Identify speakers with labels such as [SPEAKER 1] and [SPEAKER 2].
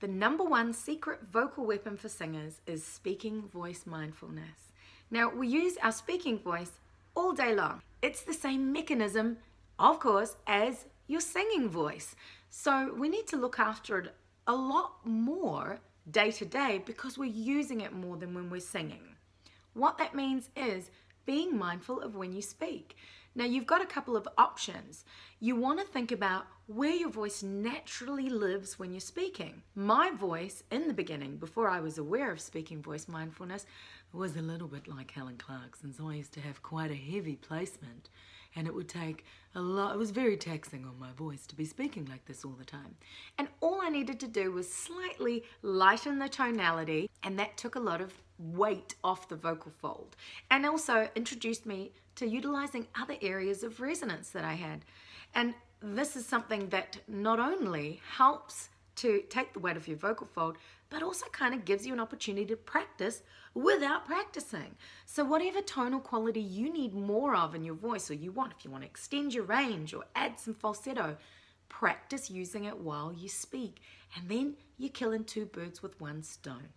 [SPEAKER 1] The number one secret vocal weapon for singers is speaking voice mindfulness. Now, we use our speaking voice all day long. It's the same mechanism, of course, as your singing voice. So we need to look after it a lot more day to day because we're using it more than when we're singing. What that means is being mindful of when you speak. Now, you've got a couple of options. You want to think about where your voice naturally lives when you're speaking. My voice in the beginning, before I was aware of speaking voice mindfulness, was a little bit like Helen Clarkson's. I used to have quite a heavy placement and it would take a lot, it was very taxing on my voice to be speaking like this all the time. And all I needed to do was slightly lighten the tonality, and that took a lot of weight off the vocal fold and also introduced me to utilizing other areas of resonance that I had. And this is something that not only helps to take the weight off your vocal fold, but also kind of gives you an opportunity to practice without practicing. So whatever tonal quality you need more of in your voice or you want, if you want to extend your range or add some falsetto, practice using it while you speak. And then you're killing two birds with one stone.